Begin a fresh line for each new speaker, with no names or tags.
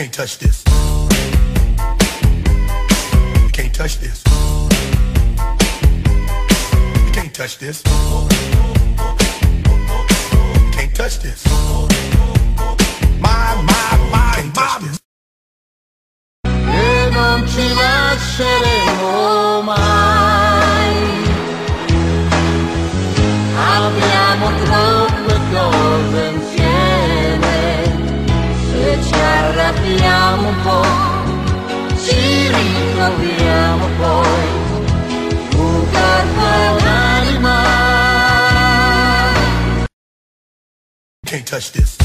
can't touch this. You can't touch this. You can't touch this. You can't touch this. My, my, my, can't touch this.
e non ci lasceremo mai. Po', ci ritroviamo poi, un corpo.
Can't touch this.